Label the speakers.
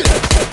Speaker 1: Take it.